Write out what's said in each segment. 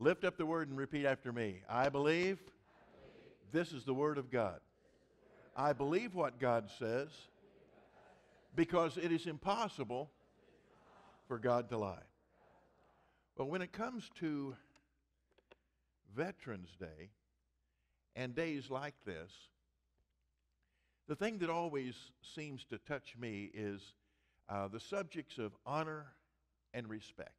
Lift up the word and repeat after me. I believe, this is the word of God. I believe what God says because it is impossible for God to lie. But when it comes to Veterans Day and days like this, the thing that always seems to touch me is uh, the subjects of honor and respect,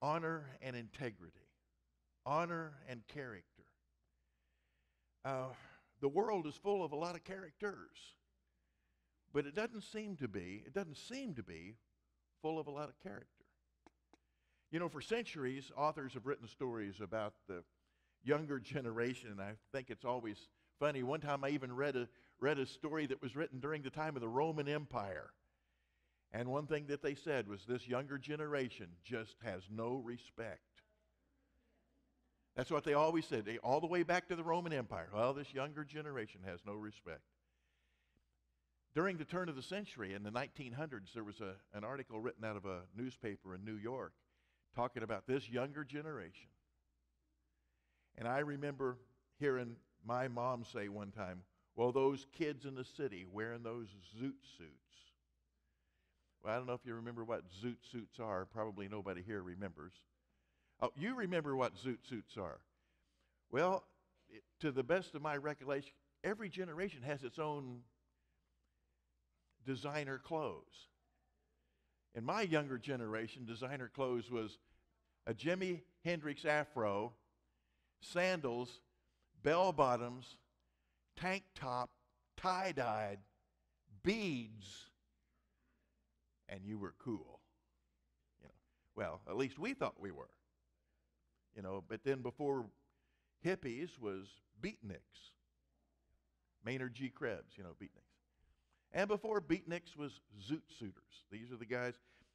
honor and integrity, honor and character. Uh, the world is full of a lot of characters, but it doesn't seem to be, it doesn't seem to be full of a lot of character. You know, for centuries, authors have written stories about the younger generation, and I think it's always funny. One time I even read a, read a story that was written during the time of the Roman Empire. And one thing that they said was this younger generation just has no respect. That's what they always said, they, all the way back to the Roman Empire. Well, this younger generation has no respect. During the turn of the century, in the 1900s, there was a, an article written out of a newspaper in New York talking about this younger generation. And I remember hearing my mom say one time, well, those kids in the city wearing those zoot suits. Well, I don't know if you remember what zoot suits are. Probably nobody here remembers. Oh, you remember what zoot suits are. Well, it, to the best of my recollection, every generation has its own designer clothes. In my younger generation, designer clothes was a Jimi Hendrix afro, sandals, bell bottoms, tank top, tie dyed, beads, and you were cool. You know, well, at least we thought we were. You know, but then before hippies was beatniks. Maynard G. Krebs, you know, beatniks. And before beatniks was zoot suiters. These are the guys,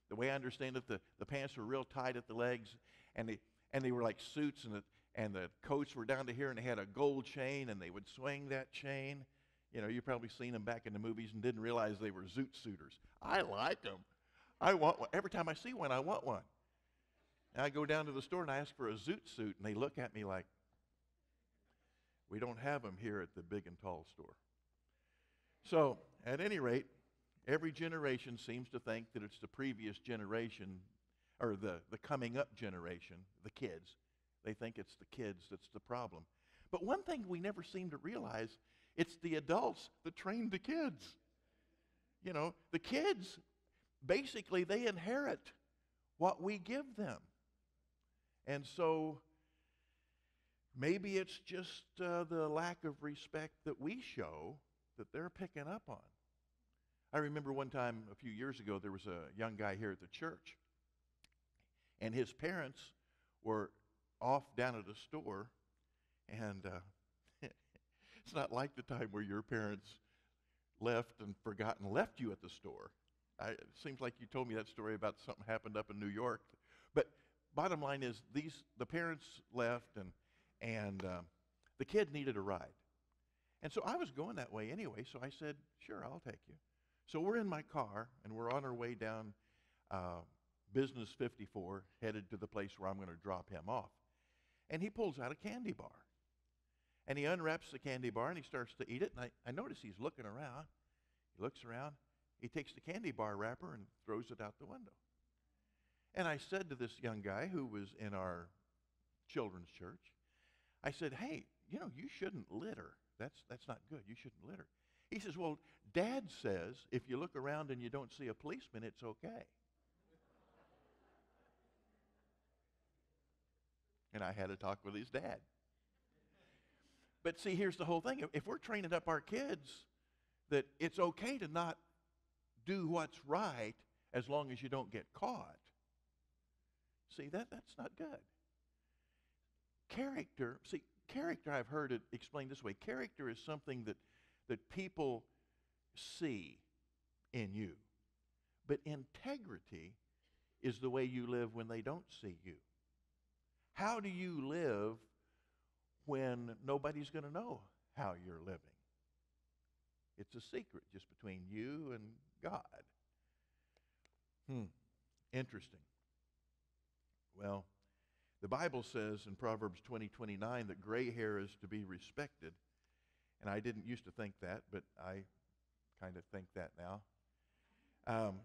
the way I understand it, the, the pants were real tight at the legs, and they, and they were like suits, and the, and the coats were down to here, and they had a gold chain, and they would swing that chain. You know, you've probably seen them back in the movies and didn't realize they were zoot suiters. I like them. I want one. Every time I see one, I want one. And I go down to the store and I ask for a zoot suit, and they look at me like, we don't have them here at the big and tall store. So, at any rate, every generation seems to think that it's the previous generation or the, the coming up generation, the kids. They think it's the kids that's the problem. But one thing we never seem to realize it's the adults that train the kids. You know, the kids basically they inherit what we give them. And so maybe it's just uh, the lack of respect that we show that they're picking up on. I remember one time a few years ago, there was a young guy here at the church, and his parents were off down at a store, and uh, it's not like the time where your parents left and forgot and left you at the store. I, it seems like you told me that story about something happened up in New York. But bottom line is, these the parents left, and and um, the kid needed a ride. And so I was going that way anyway, so I said, Sure, I'll take you. So we're in my car, and we're on our way down uh, Business 54, headed to the place where I'm going to drop him off. And he pulls out a candy bar. And he unwraps the candy bar and he starts to eat it. And I, I notice he's looking around. He looks around. He takes the candy bar wrapper and throws it out the window. And I said to this young guy who was in our children's church, I said, Hey, you know, you shouldn't litter. That's, that's not good. You shouldn't litter. He says, Well, Dad says if you look around and you don't see a policeman, it's okay. and I had a talk with his dad. But see, here's the whole thing. If we're training up our kids that it's okay to not do what's right as long as you don't get caught, see, that, that's not good. Character, see, character, I've heard it explained this way character is something that that people see in you. But integrity is the way you live when they don't see you. How do you live when nobody's going to know how you're living? It's a secret just between you and God. Hmm, interesting. Well, The Bible says in Proverbs 20 29 that gray hair is to be respected. And I didn't used to think that, but I kind of think that now. Um,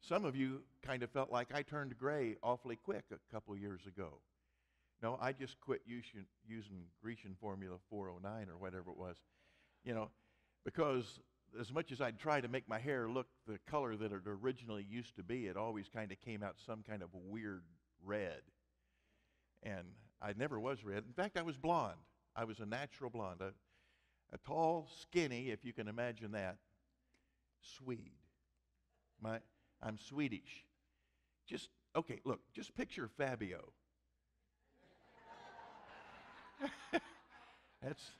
some of you kind of felt like I turned gray awfully quick a couple years ago. No, I just quit using, using Grecian Formula 409 or whatever it was. You know, because as much as I'd try to make my hair look the color that it originally used to be, it always kind of came out some kind of weird red. And I never was red. In fact, I was blonde. I was a natural blonde, a, a tall, skinny, if you can imagine that, Swede. My, I'm Swedish. Just, okay, look, just picture Fabio. That's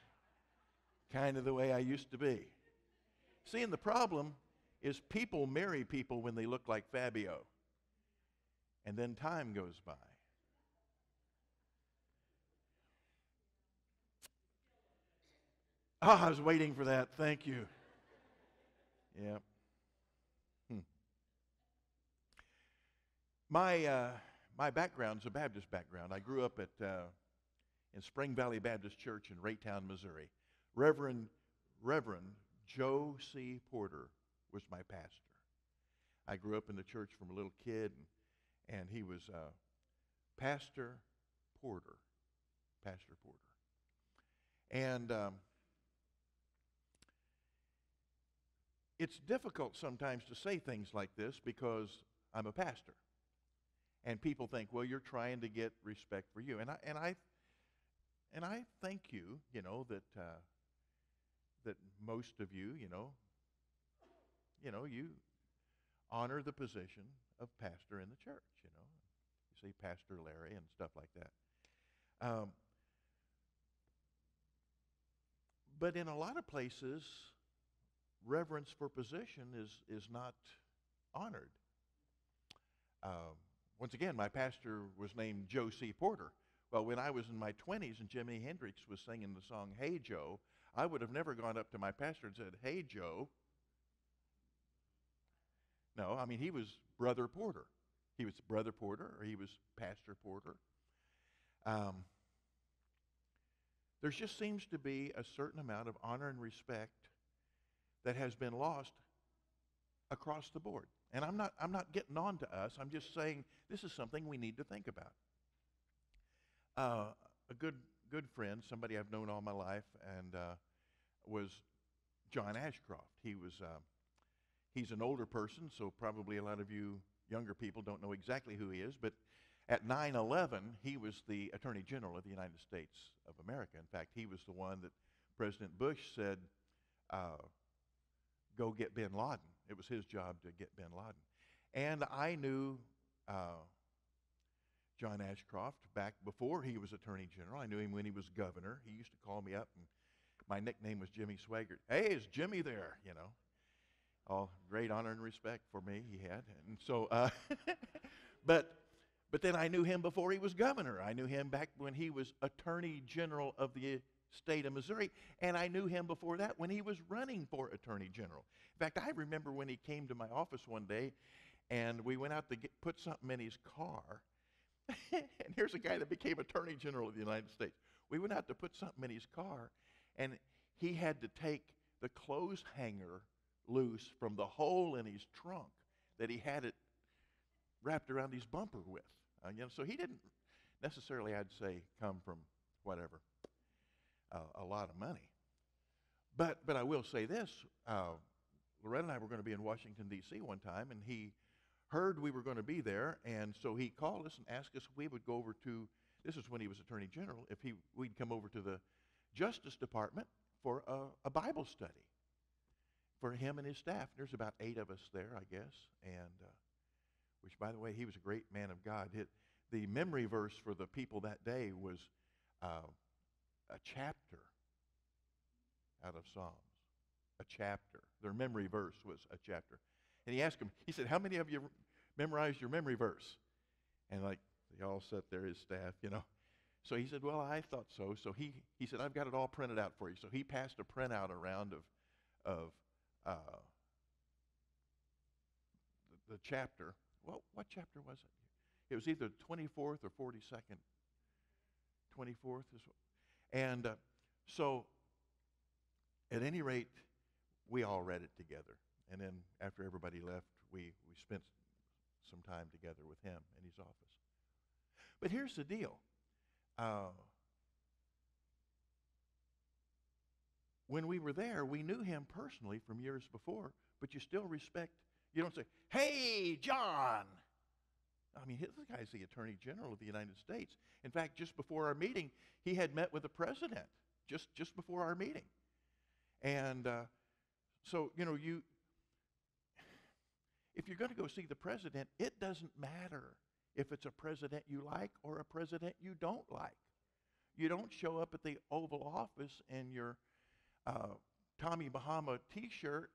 kind of the way I used to be. See, and the problem is people marry people when they look like Fabio. And then time goes by. Ah, oh, I was waiting for that. Thank you. Yeah. Hmm. My, uh, my background's a Baptist background. I grew up at, uh, in Spring Valley Baptist Church in Raytown, Missouri. Reverend, Reverend Joe C. Porter was my pastor. I grew up in the church from a little kid, and, and he was uh, Pastor Porter. Pastor Porter. And um, it's difficult sometimes to say things like this because I'm a pastor. And people think, well, you're trying to get respect for you. And I, and I, and I thank you, you know, that, uh, that most of you, you know, you know, you honor the position of pastor in the church, you know. You say Pastor Larry and stuff like that. Um, but in a lot of places, reverence for position is, is not honored. Um, once again, my pastor was named Joe C. Porter. Well, when I was in my 20s and Jimi Hendrix was singing the song Hey Joe, I would have never gone up to my pastor and said, Hey Joe. No, I mean, he was Brother Porter. He was Brother Porter or he was Pastor Porter. Um, there just seems to be a certain amount of honor and respect that has been lost across the board. And I'm not, I'm not getting on to us. I'm just saying this is something we need to think about. Uh, a good, good friend, somebody I've known all my life, and uh, was John Ashcroft. He was, uh, he's an older person, so probably a lot of you younger people don't know exactly who he is, but at 9 11, he was the Attorney General of the United States of America. In fact, he was the one that President Bush said, uh, go get bin Laden. It was his job to get bin Laden. And I knew uh, John Ashcroft back before he was Attorney General. I knew him when he was governor. He used to call me up, and my nickname was Jimmy Swaggart. Hey, is Jimmy there? You know, all great honor and respect for me he had. And so, uh, but but then I knew him before he was governor. I knew him back when he was Attorney General of the state of Missouri, and I knew him before that when he was running for Attorney General. In fact, I remember when he came to my office one day, and we went out to get, put something in his car. and here's a guy that became Attorney General of the United States. We went out to put something in his car, and he had to take the clothes hanger loose from the hole in his trunk that he had it wrapped around his bumper with. Uh, you know, so he didn't necessarily, I'd say, come from whatever a, a lot of money. But, but I will say this uh, Loretta and I were going to be in Washington, D.C. one time, and he heard we were going to be there, and so he called us and asked us if we would go over to, this is when he was Attorney General, if he, we'd come over to the Justice Department for a, a Bible study for him and his staff. There's about eight of us there, I guess, and uh, which, by the way, he was a great man of God. It, the memory verse for the people that day was uh, a chapter out of Psalms. A chapter. Their memory verse was a chapter. And he asked them, he said, How many of you memorized your memory verse? And like they all sat there, his staff, you know. So he said, Well, I thought so. So he, he said, I've got it all printed out for you. So he passed a printout around of, of uh, the, the chapter. Well, what chapter was it? It was either 24th or 42nd 24th. Is, and uh, so, at any rate, we all read it together. And then after everybody left, we, we spent some time together with him in his office. But here's the deal. Uh, when we were there, we knew him personally from years before, but you still respect. You don't say, hey, John. I mean, this guy's the Attorney General of the United States. In fact, just before our meeting, he had met with the president, just, just before our meeting. And uh, so, you know, you, if you're going to go see the president, it doesn't matter if it's a president you like or a president you don't like. You don't show up at the Oval Office in your uh, Tommy Bahama t shirt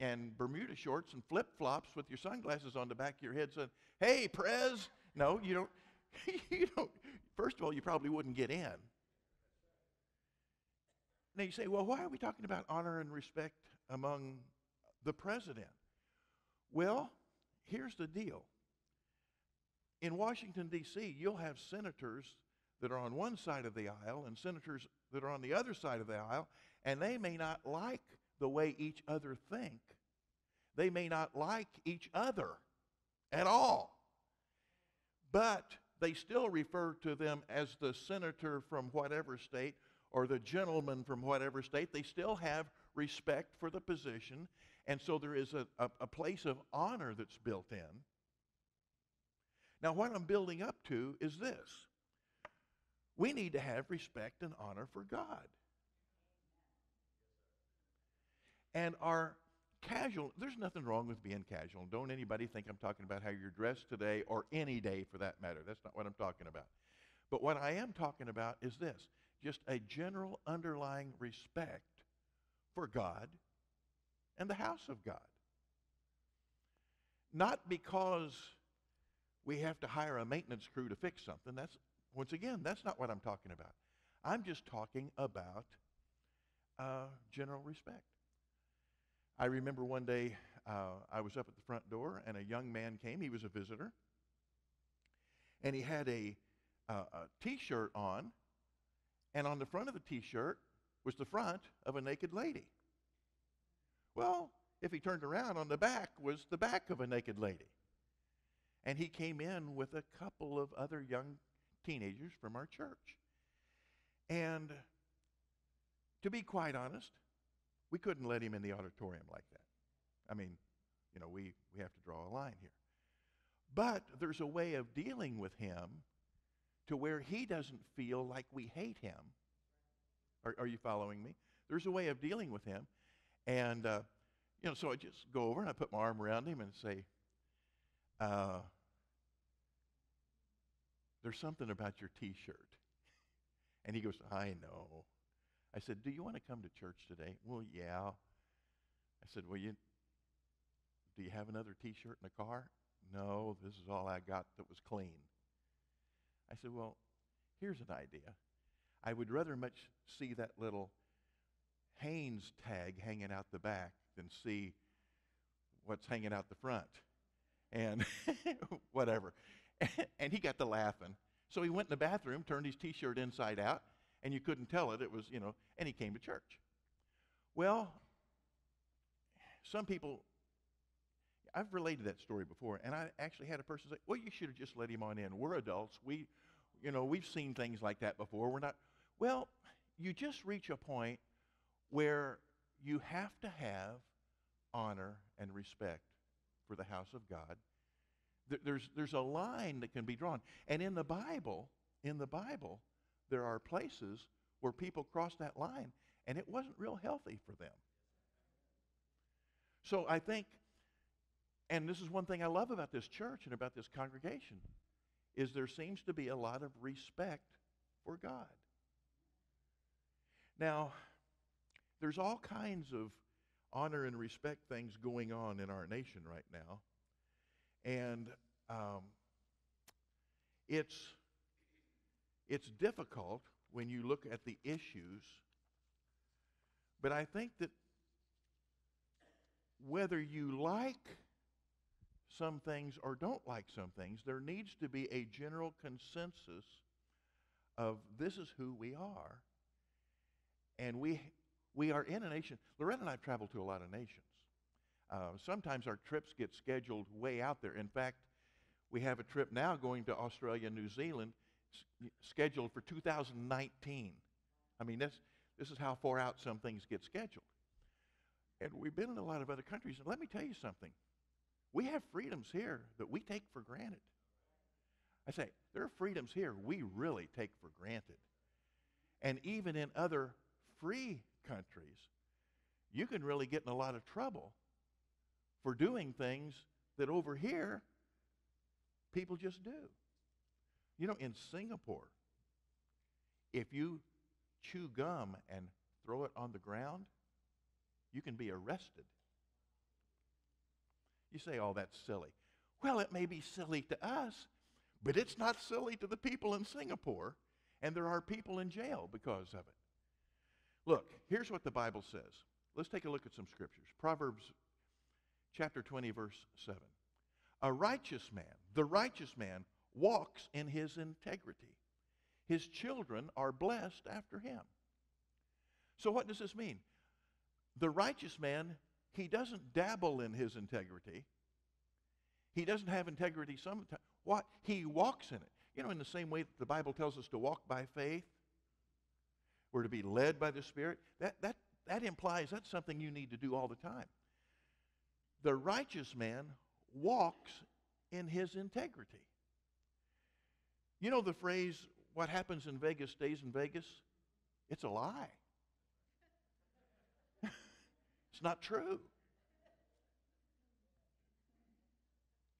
and Bermuda shorts and flip flops with your sunglasses on the back of your head saying, Hey, Prez. No, you don't. you don't. First of all, you probably wouldn't get in. Now you say, Well, why are we talking about honor and respect among the president? Well, here's the deal. In Washington, D.C., you'll have senators that are on one side of the aisle and senators that are on the other side of the aisle, and they may not like the way each other think. They may not like each other at all. But they still refer to them as the senator from whatever state or the gentleman from whatever state. They still have respect for the position, and so there is a, a, a place of honor that's built in. Now, what I'm building up to is this we need to have respect and honor for God. And our casual, there's nothing wrong with being casual. Don't anybody think I'm talking about how you're dressed today or any day for that matter. That's not what I'm talking about. But what I am talking about is this just a general underlying respect for God and the house of God. Not because we have to hire a maintenance crew to fix something. That's once again, that's not what I'm talking about. I'm just talking about uh, general respect. I remember one day uh, I was up at the front door and a young man came. He was a visitor. And he had a uh, a t-shirt on, and on the front of the t-shirt was the front of a naked lady. Well, if he turned around, on the back was the back of a naked lady. And he came in with a couple of other young teenagers from our church. And to be quite honest, we couldn't let him in the auditorium like that. I mean, you know, we, we have to draw a line here. But there's a way of dealing with him to where he doesn't feel like we hate him. Are, are you following me? There's a way of dealing with him. And, uh, you know, so I just go over and I put my arm around him and say, uh, there's something about your t shirt. And he goes, I know. I said, Do you want to come to church today? Well, yeah. I said, Well, you, do you have another t shirt in the car? No, this is all I got that was clean. I said, Well, here's an idea. I would rather much see that little Hanes tag hanging out the back than see what's hanging out the front. And whatever. and he got to laughing. So he went in the bathroom, turned his t shirt inside out, and you couldn't tell it. It was, you know, and he came to church. Well, some people, I've related that story before, and I actually had a person say, well, you should have just let him on in. We're adults. We, you know, we've seen things like that before. We're not, well, you just reach a point where you have to have honor and respect for the house of God there's, there's a line that can be drawn. And in the Bible, in the Bible, there are places where people cross that line, and it wasn't real healthy for them. So I think, and this is one thing I love about this church and about this congregation, is there seems to be a lot of respect for God. Now, there's all kinds of honor and respect things going on in our nation right now. And um, it's, it's difficult when you look at the issues, but I think that whether you like some things or don't like some things, there needs to be a general consensus of this is who we are. And we, we are in a nation. Loretta and I have traveled to a lot of nations. Uh, sometimes our trips get scheduled way out there. In fact, we have a trip now going to Australia and New Zealand scheduled for 2019. I mean, this, this is how far out some things get scheduled. And we've been in a lot of other countries. And let me tell you something. We have freedoms here that we take for granted. I say, there are freedoms here we really take for granted. And even in other free countries, you can really get in a lot of trouble for doing things that over here people just do. You know, in Singapore, if you chew gum and throw it on the ground, you can be arrested. You say, oh, that's silly. Well, it may be silly to us, but it's not silly to the people in Singapore, and there are people in jail because of it. Look, here's what the Bible says. Let's take a look at some scriptures. Proverbs chapter 20, verse 7. A righteous man, the righteous man, walks in his integrity. His children are blessed after him. So, what does this mean? The righteous man, he doesn't dabble in his integrity. He doesn't have integrity sometimes. What? He walks in it. You know, in the same way that the Bible tells us to walk by faith, we're to be led by the Spirit. That, that, that implies that's something you need to do all the time. The righteous man walks in his integrity. You know the phrase, what happens in Vegas stays in Vegas? It's a lie. it's not true.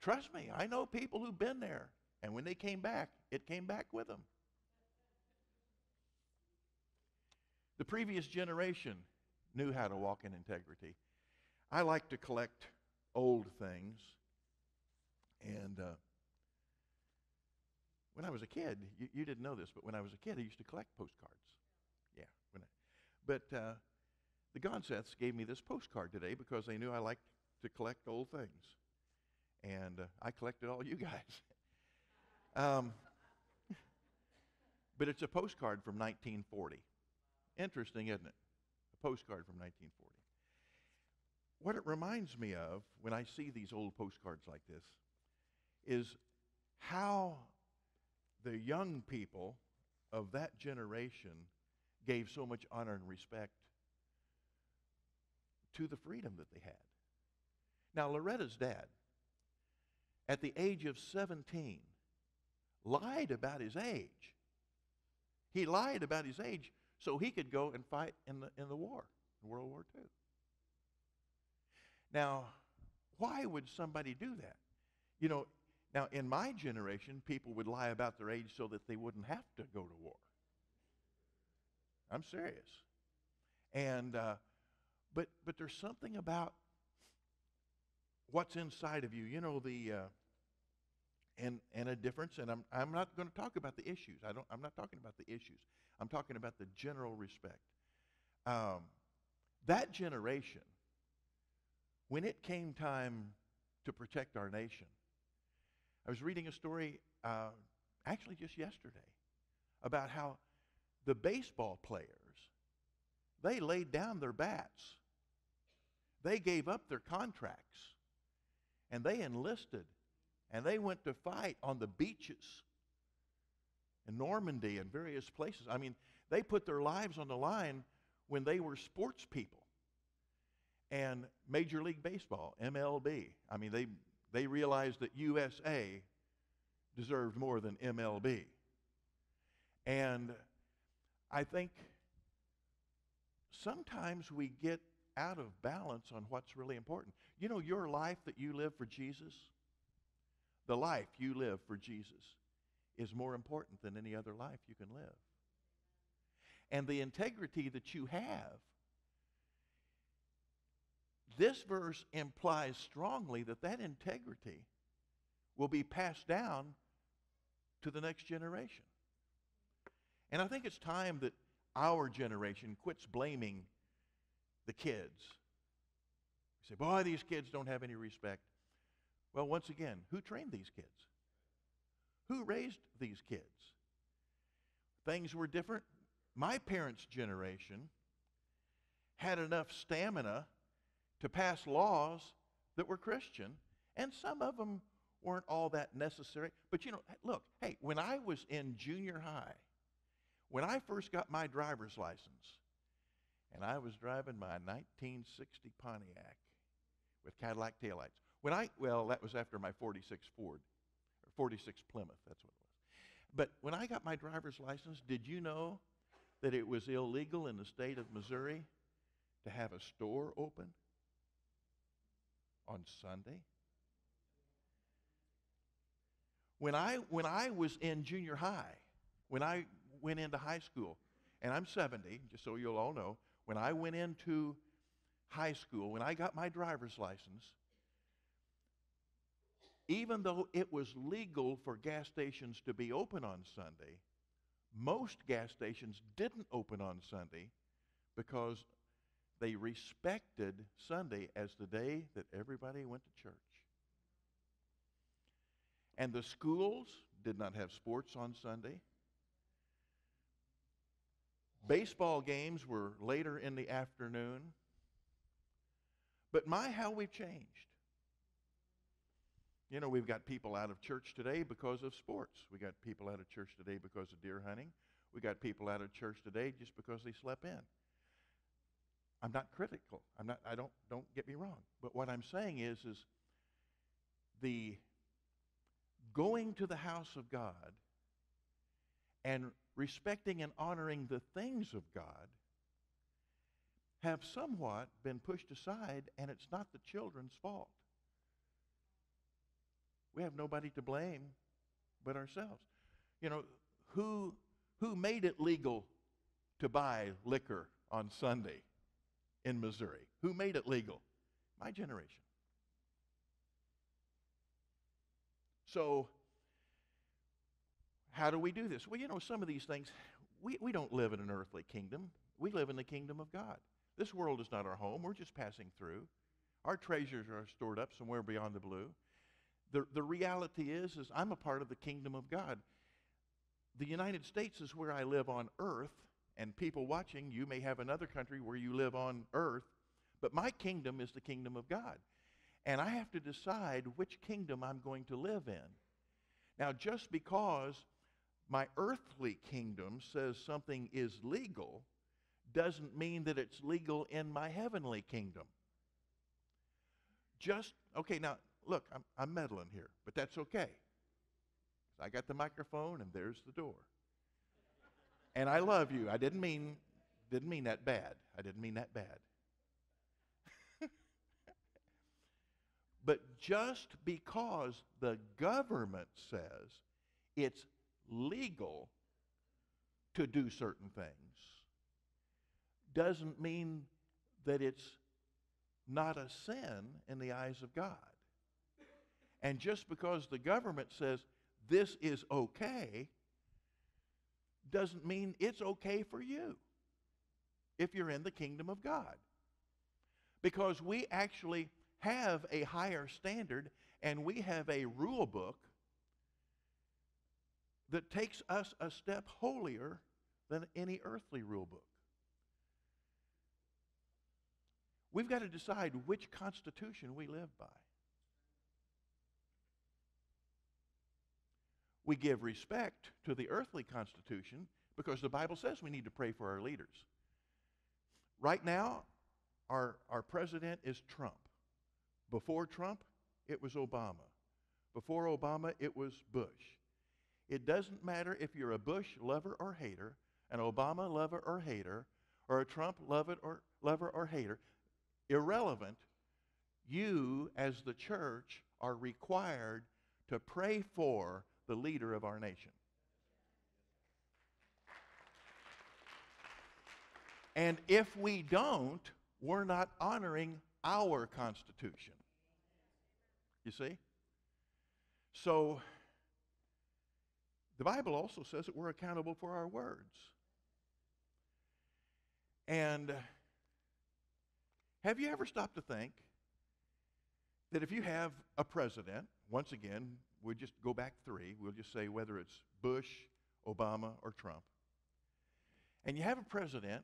Trust me, I know people who've been there, and when they came back, it came back with them. The previous generation knew how to walk in integrity. I like to collect old things. And uh, when I was a kid, you, you, didn't know this, but when I was a kid, I used to collect postcards. Yeah. I, but uh, the Gonseths gave me this postcard today because they knew I liked to collect old things. And uh, I collected all you guys. um, but it's a postcard from 1940. Interesting, isn't it? A postcard from 1940. What it reminds me of when I see these old postcards like this is how the young people of that generation gave so much honor and respect to the freedom that they had. Now, Loretta's dad, at the age of 17, lied about his age. He lied about his age so he could go and fight in the, in the war, World War II. Now, why would somebody do that? You know, now in my generation, people would lie about their age so that they wouldn't have to go to war. I'm serious. And, uh, but, but there's something about what's inside of you. You know, the, uh, and, and a difference, and I'm, I'm not going to talk about the issues. I don't, I'm not talking about the issues. I'm talking about the general respect. Um, that generation, when it came time to protect our nation, I was reading a story uh, actually just yesterday about how the baseball players they laid down their bats they gave up their contracts and they enlisted and they went to fight on the beaches in Normandy and various places. I mean, they put their lives on the line when they were sports people. And Major League Baseball, MLB, I mean, they, they realized that USA deserved more than MLB. And I think sometimes we get out of balance on what's really important. You know, your life that you live for Jesus, the life you live for Jesus, is more important than any other life you can live. And the integrity that you have, this verse implies strongly that that integrity will be passed down to the next generation. And I think it's time that our generation quits blaming the kids. You say, boy, these kids don't have any respect. Well, once again, who trained these kids? Who raised these kids? things were different. My parents' generation had enough stamina to pass laws that were Christian, and some of them weren't all that necessary. But you know, look, hey, when I was in junior high, when I first got my driver's license, and I was driving my 1960 Pontiac with Cadillac taillights. When I, well, that was after my 46 Ford, or 46 Plymouth, that's what it was. But when I got my driver's license, did you know that it was illegal in the state of Missouri to have a store open on Sunday? When I, when I was in junior high, when I went into high school, and I'm 70, just so you'll all know, when I went into high school, when I got my driver's license, even though it was legal for gas stations to be open on Sunday, most gas stations didn't open on Sunday because they respected Sunday as the day that everybody went to church. And the schools did not have sports on Sunday. Baseball games were later in the afternoon. But my, how we've changed. You know, we've got people out of church today because of sports. We got people out of church today because of deer hunting. We got people out of church today just because they slept in. I'm not critical. I'm not I don't don't get me wrong. But what I'm saying is is the going to the house of God and respecting and honoring the things of God have somewhat been pushed aside, and it's not the children's fault. We have nobody to blame but ourselves. You know, who, who made it legal to buy liquor on Sunday in Missouri? Who made it legal? My generation. So, how do we do this? Well, you know, some of these things, we, we don't live in an earthly kingdom. We live in the kingdom of God. This world is not our home. We're just passing through. Our treasures are stored up somewhere beyond the blue. The, the reality is, is I'm a part of the kingdom of God. The United States is where I live on earth, and people watching, you may have another country where you live on earth, but my kingdom is the kingdom of God. And I have to decide which kingdom I'm going to live in. Now, just because my earthly kingdom says something is legal doesn't mean that it's legal in my heavenly kingdom. Just, okay, now look, I'm, I'm meddling here, but that's okay. I got the microphone and there's the door. And I love you. I didn't mean didn't mean that bad. I didn't mean that bad. but just because the government says it's legal to do certain things doesn't mean that it's not a sin in the eyes of God. And just because the government says this is okay doesn't mean it's okay for you if you're in the kingdom of God. Because we actually have a higher standard and we have a rule book that takes us a step holier than any earthly rule book. We've got to decide which constitution we live by. We give respect to the earthly constitution because the Bible says we need to pray for our leaders. Right now, our, our president is Trump. Before Trump, it was Obama. Before Obama, it was Bush. It doesn't matter if you're a Bush lover or hater, an Obama lover or hater, or a Trump lover or, lover or hater. Irrelevant. You, as the church, are required to pray for the leader of our nation. And if we don't, we're not honoring our Constitution. You see? So, the Bible also says that we're accountable for our words. And have you ever stopped to think that if you have a president, once again, we just go back three, we'll just say whether it's Bush, Obama, or Trump, and you have a president,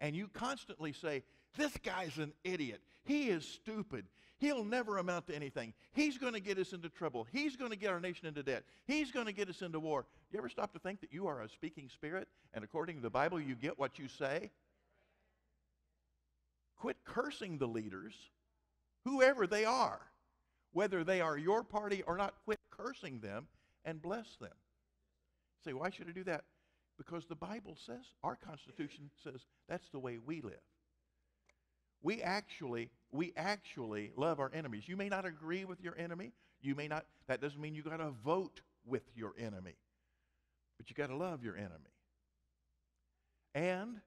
and you constantly say, This guy's an idiot. He is stupid. He'll never amount to anything. He's going to get us into trouble. He's going to get our nation into debt. He's going to get us into war. You ever stop to think that you are a speaking spirit, and according to the Bible, you get what you say? Quit cursing the leaders, whoever they are, whether they are your party or not. Quit cursing them and bless them. Say, why should I do that? Because the Bible says, our Constitution says, that's the way we live. We actually, we actually love our enemies. You may not agree with your enemy. You may not, that doesn't mean you got to vote with your enemy. But you got to love your enemy. And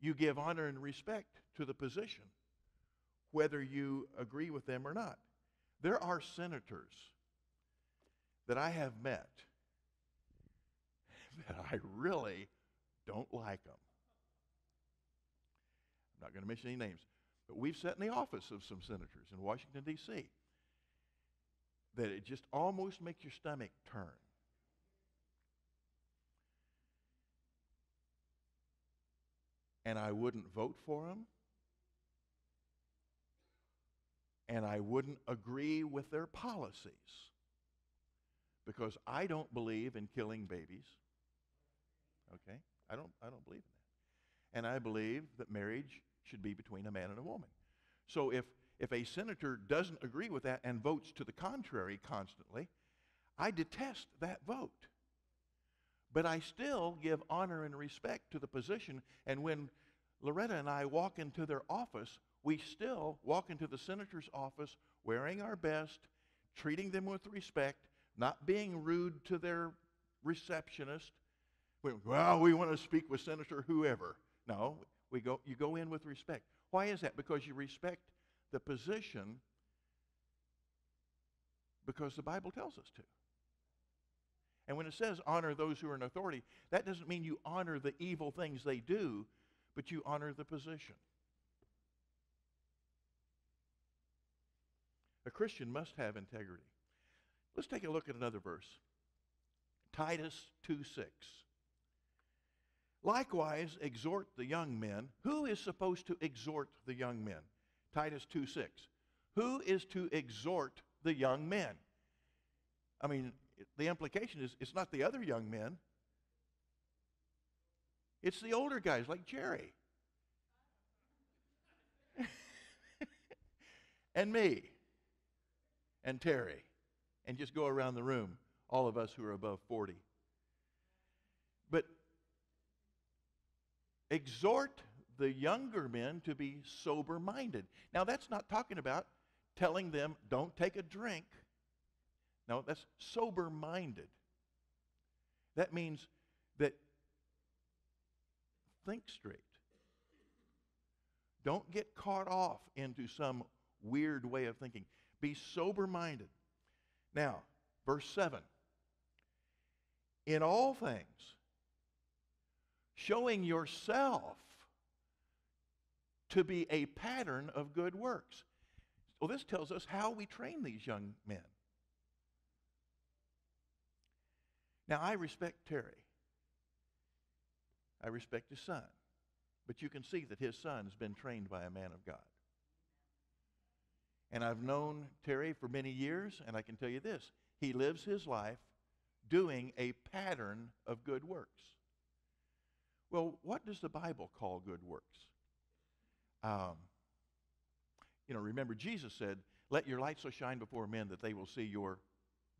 you give honor and respect to the position, whether you agree with them or not. There are senators that I have met that I really don't like them. I'm not going to mention any names, but we've sat in the office of some senators in Washington, D.C., that it just almost makes your stomach turn. And I wouldn't vote for them. And I wouldn't agree with their policies because I don't believe in killing babies. Okay? I don't, I don't believe in that. And I believe that marriage should be between a man and a woman. So if, if a senator doesn't agree with that and votes to the contrary constantly, I detest that vote. But I still give honor and respect to the position. And when Loretta and I walk into their office, we still walk into the senator's office wearing our best, treating them with respect, not being rude to their receptionist, well, we want to speak with Senator whoever. No, we go, you go in with respect. Why is that? Because you respect the position because the Bible tells us to. And when it says honor those who are in authority, that doesn't mean you honor the evil things they do, but you honor the position. A Christian must have integrity. Let's take a look at another verse. Titus 2 6. Likewise, exhort the young men. Who is supposed to exhort the young men? Titus 2 6. Who is to exhort the young men? I mean, the implication is it's not the other young men, it's the older guys like Jerry and me and Terry, and just go around the room, all of us who are above 40. But exhort the younger men to be sober minded. Now, that's not talking about telling them, don't take a drink. No, that's sober minded. That means that think straight. Don't get caught off into some weird way of thinking. Be sober minded. Now, verse 7 In all things, showing yourself to be a pattern of good works. Well, this tells us how we train these young men. Now, I respect Terry. I respect his son. But you can see that his son's been trained by a man of God. And I've known Terry for many years, and I can tell you this he lives his life doing a pattern of good works. Well, what does the Bible call good works? Um, you know, remember, Jesus said, Let your light so shine before men that they will see your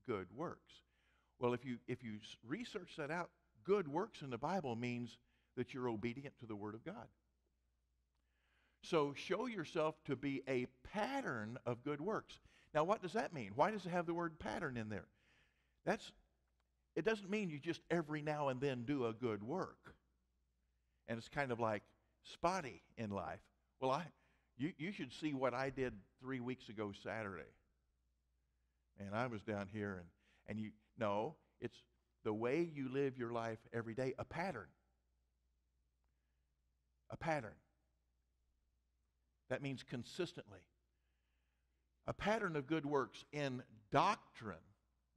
good works. Well, if you, if you research that out, good works in the Bible means that you're obedient to the Word of God. So show yourself to be a pattern of good works. Now, what does that mean? Why does it have the word pattern in there? That's, it doesn't mean you just every now and then do a good work and it's kind of like spotty in life. Well, I, you, you should see what I did three weeks ago Saturday. And I was down here, and, and you, no, it's the way you live your life every day, a pattern. A pattern. That means consistently. A pattern of good works in doctrine.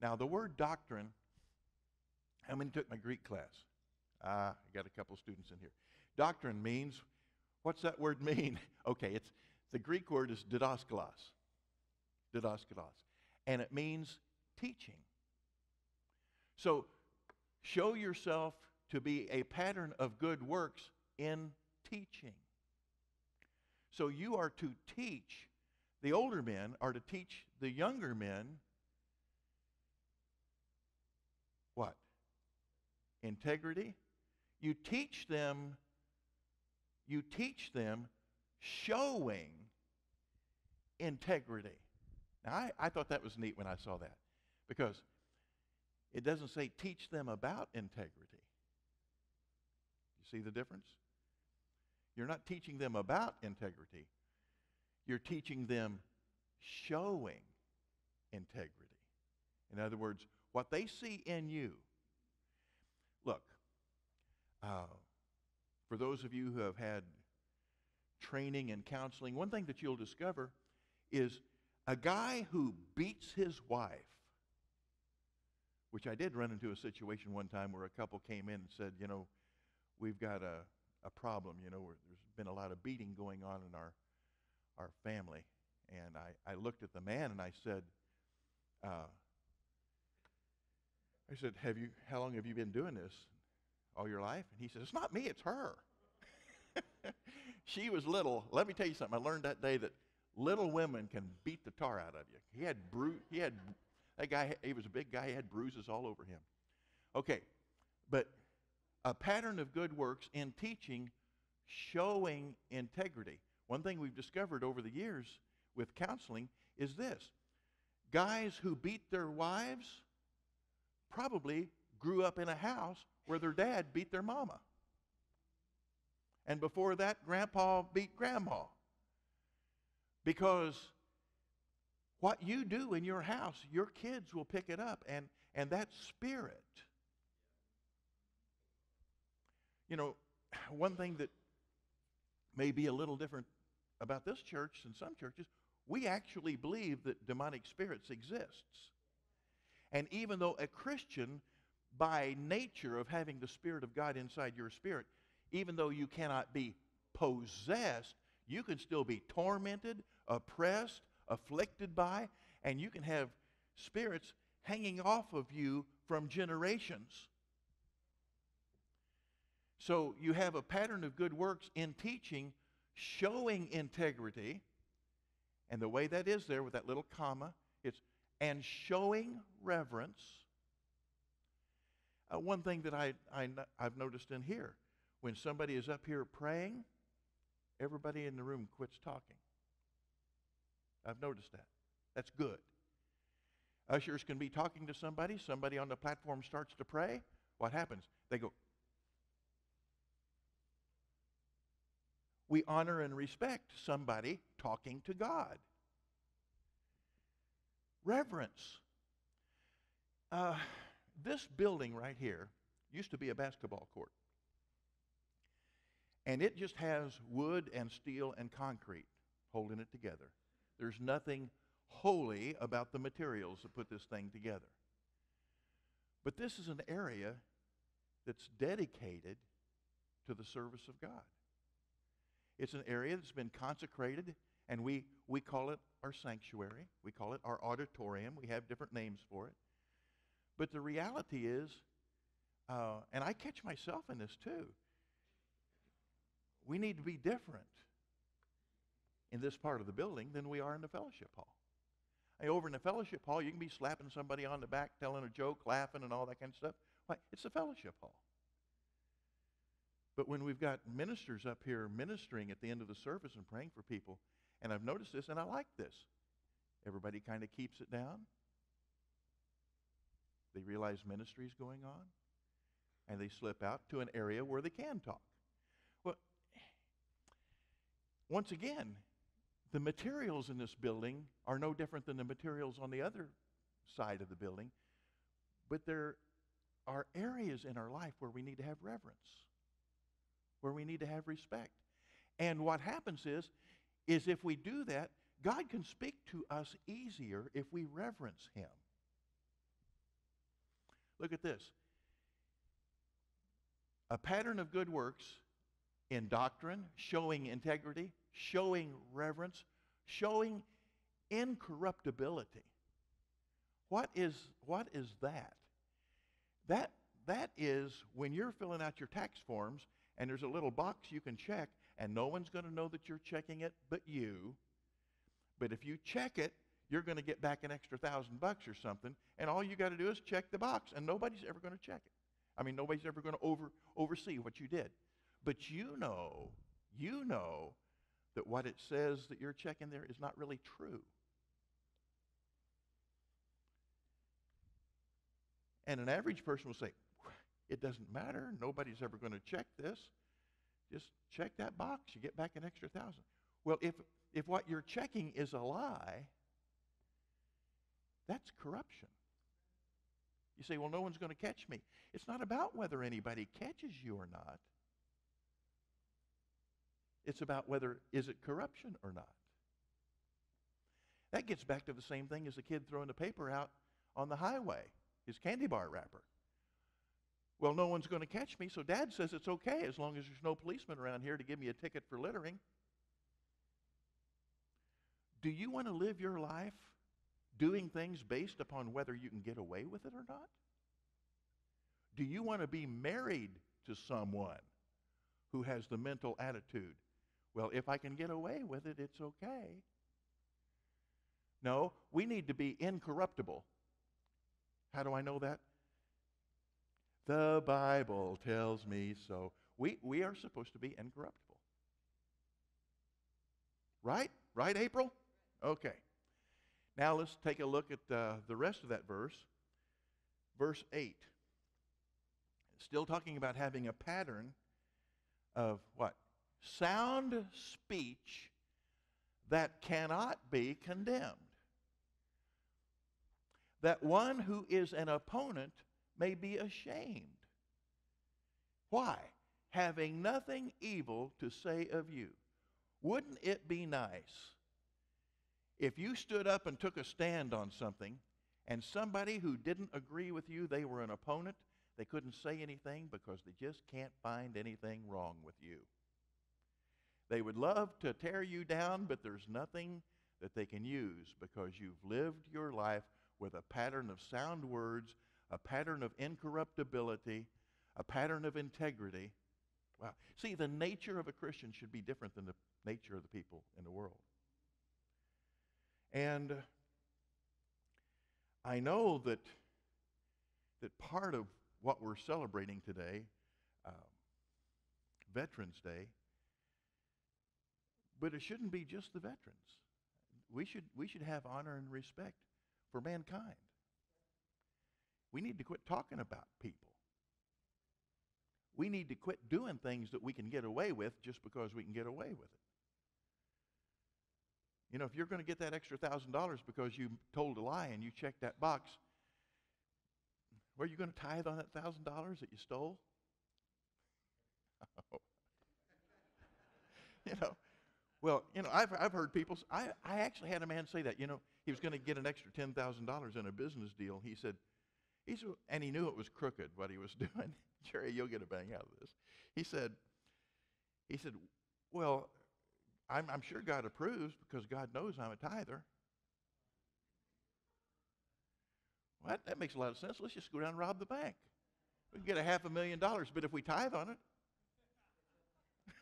Now, the word doctrine, how many took my Greek class? Ah, I got a couple students in here. Doctrine means, what's that word mean? okay, it's the Greek word is didaskalos. Didaskalos. And it means teaching. So show yourself to be a pattern of good works in teaching. So you are to teach, the older men are to teach the younger men what? Integrity. You teach them, you teach them showing integrity. Now, I, I thought that was neat when I saw that because it doesn't say teach them about integrity. You see the difference? You're not teaching them about integrity, you're teaching them showing integrity. In other words, what they see in you. Look, uh, for those of you who have had training and counseling, one thing that you'll discover is a guy who beats his wife, which I did run into a situation one time where a couple came in and said, you know, we've got a, a problem, you know, where there's been a lot of beating going on in our, our family. And I, I looked at the man and I said, uh, I said, have you, how long have you been doing this? All your life? And he said, it's not me, it's her. she was little. Let me tell you something. I learned that day that little women can beat the tar out of you. He had bru- he had that guy he was a big guy, he had bruises all over him. Okay. But a pattern of good works in teaching showing integrity. One thing we've discovered over the years with counseling is this. Guys who beat their wives probably grew up in a house where their dad beat their mama. And before that, grandpa beat grandma. Because what you do in your house, your kids will pick it up. And, and that spirit. You know, one thing that may be a little different about this church than some churches, we actually believe that demonic spirits exists. And even though a Christian, by nature of having the Spirit of God inside your spirit, even though you cannot be possessed, you can still be tormented, oppressed, afflicted by, and you can have spirits hanging off of you from generations. So you have a pattern of good works in teaching, showing integrity. And the way that is there with that little comma, it's and showing reverence. Uh, one thing that I, I, I've noticed in here, when somebody is up here praying, everybody in the room quits talking. I've noticed that. That's good. Ushers can be talking to somebody, somebody on the platform starts to pray. What happens? They go, We honor and respect somebody talking to God reverence. Uh, this building right here used to be a basketball court. And it just has wood and steel and concrete holding it together. There's nothing holy about the materials that put this thing together. But this is an area that's dedicated to the service of God. It's an area that's been consecrated and we, we call it our sanctuary. We call it our auditorium. We have different names for it. But the reality is, uh, and I catch myself in this too, we need to be different in this part of the building than we are in the fellowship hall. Hey, over in the fellowship hall, you can be slapping somebody on the back, telling a joke, laughing, and all that kind of stuff. Why? It's the fellowship hall. But when we've got ministers up here ministering at the end of the service and praying for people, and I've noticed this, and I like this. Everybody kind of keeps it down. They realize ministry is going on, and they slip out to an area where they can talk. Well, once again, the materials in this building are no different than the materials on the other side of the building, but there are areas in our life where we need to have reverence, where we need to have respect. And what happens is is if we do that, God can speak to us easier if we reverence Him. Look at this. a pattern of good works in doctrine, showing integrity, showing reverence, showing incorruptibility. What is, what is that? That, that is when you're filling out your tax forms and there's a little box you can check and no one's going to know that you're checking it but you. But if you check it, you're going to get back an extra thousand bucks or something, and all you got to do is check the box, and nobody's ever going to check it. I mean, nobody's ever going to over, oversee what you did. But you know, you know that what it says that you're checking there is not really true. And an average person will say, it doesn't matter. Nobody's ever going to check this. Just check that box. You get back an extra thousand. Well, if, if what you're checking is a lie, that's corruption. You say, well, no one's going to catch me. It's not about whether anybody catches you or not. It's about whether is it corruption or not. That gets back to the same thing as a kid throwing the paper out on the highway, his candy bar wrapper. Well, no one's going to catch me, so dad says it's okay as long as there's no policeman around here to give me a ticket for littering. Do you want to live your life doing things based upon whether you can get away with it or not? Do you want to be married to someone who has the mental attitude, well, if I can get away with it, it's okay? No, we need to be incorruptible. How do I know that? The Bible tells me so. We, we are supposed to be incorruptible. Right? Right, April? Okay. Now let's take a look at uh, the rest of that verse. Verse 8. Still talking about having a pattern of what? Sound speech that cannot be condemned. That one who is an opponent may be ashamed. Why? Having nothing evil to say of you. Wouldn't it be nice if you stood up and took a stand on something and somebody who didn't agree with you, they were an opponent, they couldn't say anything because they just can't find anything wrong with you? They would love to tear you down, but there's nothing that they can use because you've lived your life with a pattern of sound words a pattern of incorruptibility, a pattern of integrity. Wow. See, the nature of a Christian should be different than the nature of the people in the world. And I know that, that part of what we're celebrating today, um, Veterans Day, but it shouldn't be just the veterans. We should, we should have honor and respect for mankind. We need to quit talking about people. We need to quit doing things that we can get away with just because we can get away with it. You know, if you're going to get that extra thousand dollars because you told a lie and you checked that box, were you going to tithe on that thousand dollars that you stole? you know, well, you know, I've, I've heard people, I, I actually had a man say that, you know, he was going to get an extra $10,000 in a business deal. He said, He's, and he knew it was crooked what he was doing. Jerry, you'll get a bang out of this. He said, he said, well, I'm, I'm sure God approves because God knows I'm a tither. What? That makes a lot of sense. Let's just go down and rob the bank. We can get a half a million dollars, but if we tithe on it,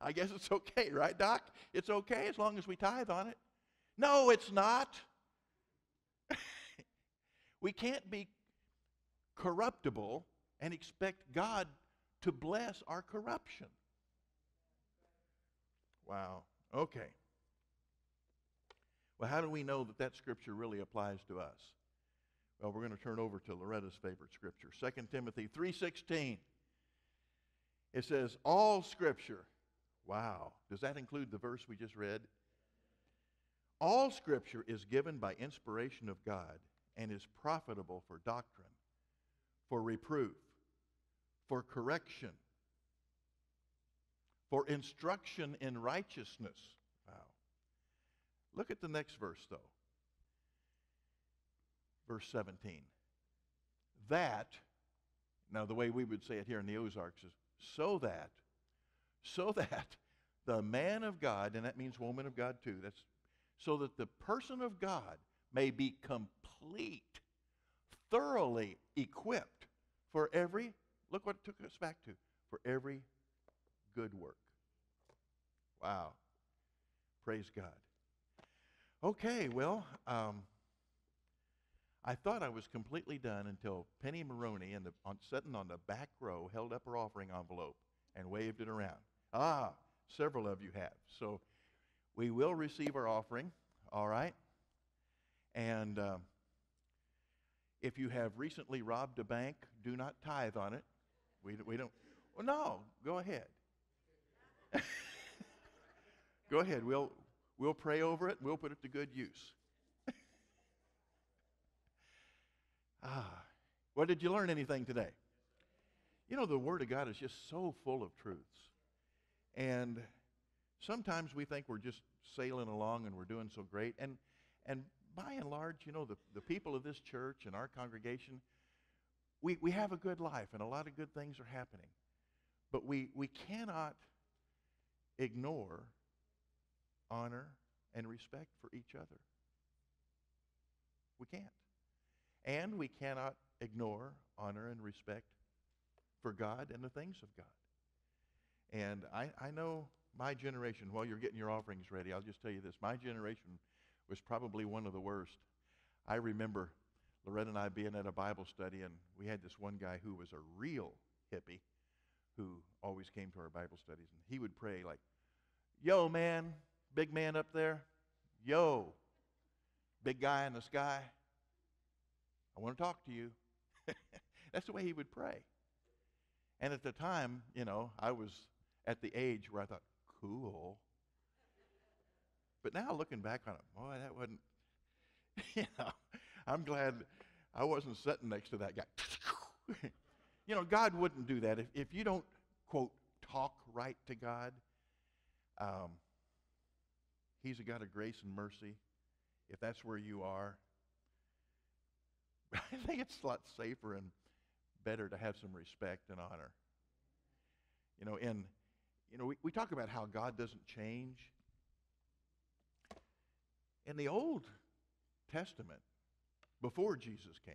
I guess it's okay, right, Doc? It's okay as long as we tithe on it. No, it's not. We can't be corruptible and expect God to bless our corruption. Wow. Okay. Well, how do we know that that scripture really applies to us? Well, we're going to turn over to Loretta's favorite scripture, 2 Timothy 3:16. It says, "All scripture." Wow. Does that include the verse we just read? All scripture is given by inspiration of God and is profitable for doctrine, for reproof, for correction, for instruction in righteousness. Wow. Look at the next verse, though. Verse 17. That, Now, the way we would say it here in the Ozarks is so that, so that the man of God, and that means woman of God too, that's so that the person of God may be complete, thoroughly equipped for every, look what it took us back to, for every good work. Wow. Praise God. Okay, well, um, I thought I was completely done until Penny Maroney, in the, on, sitting on the back row, held up her offering envelope and waved it around. Ah, several of you have. So we will receive our offering, all right? And um, if you have recently robbed a bank, do not tithe on it. We, we don't, well, no, go ahead. go ahead. We'll, we'll pray over it. We'll put it to good use. ah, what did you learn anything today? You know, the Word of God is just so full of truths. And sometimes we think we're just sailing along and we're doing so great. And, and by and large, you know, the, the people of this church and our congregation, we, we have a good life and a lot of good things are happening. But we, we cannot ignore honor and respect for each other. We can't. And we cannot ignore honor and respect for God and the things of God. And I, I know my generation, while you're getting your offerings ready, I'll just tell you this. My generation was probably one of the worst. I remember Loretta and I being at a Bible study, and we had this one guy who was a real hippie who always came to our Bible studies, and he would pray like, Yo, man, big man up there, yo, big guy in the sky, I want to talk to you. That's the way he would pray. And at the time, you know, I was at the age where I thought, cool. But now looking back on it, boy, that wasn't, you know, I'm glad I wasn't sitting next to that guy. you know, God wouldn't do that. If, if you don't, quote, talk right to God, um, He's a God of grace and mercy. If that's where you are, I think it's a lot safer and better to have some respect and honor. You know, in you know, we, we talk about how God doesn't change. In the Old Testament, before Jesus came,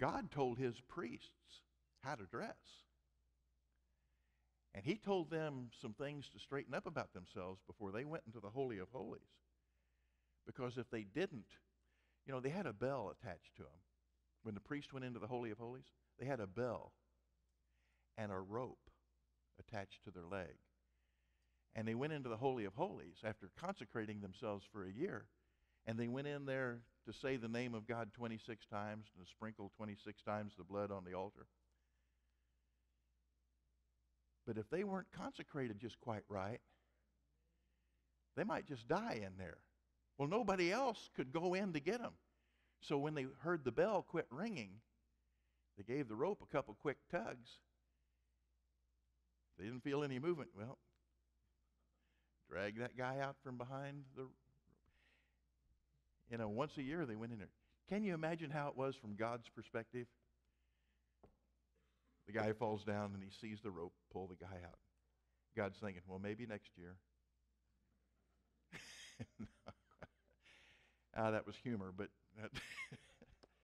God told his priests how to dress. And he told them some things to straighten up about themselves before they went into the Holy of Holies. Because if they didn't, you know, they had a bell attached to them. When the priest went into the Holy of Holies, they had a bell and a rope attached to their leg. And they went into the Holy of Holies after consecrating themselves for a year. And they went in there to say the name of God 26 times and to sprinkle 26 times the blood on the altar. But if they weren't consecrated just quite right, they might just die in there. Well, nobody else could go in to get them. So when they heard the bell quit ringing, they gave the rope a couple quick tugs they didn't feel any movement. Well, drag that guy out from behind the. You know, once a year they went in there. Can you imagine how it was from God's perspective? The guy falls down and he sees the rope pull the guy out. God's thinking, well, maybe next year. ah, that was humor, but